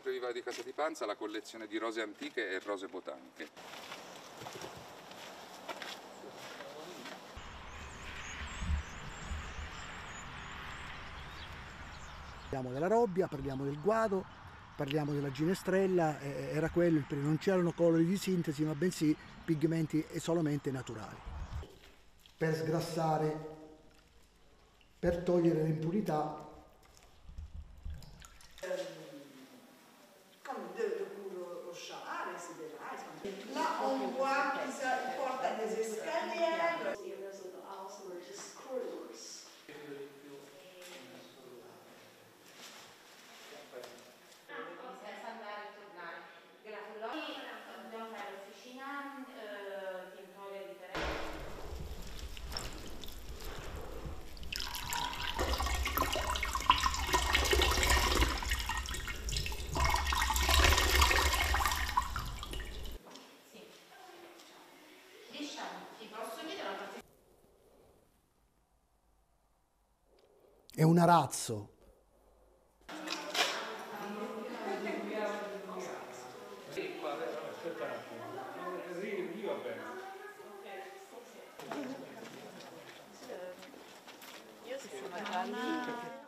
sempre viva di Casa di Panza la collezione di rose antiche e rose botaniche. Parliamo della robbia, parliamo del guado, parliamo della ginestrella, eh, era quello il periodo, non c'erano colori di sintesi ma bensì pigmenti solamente naturali. Per sgrassare, per togliere le Là, on voit qu'ils portent des ti è un arazzo. Io sono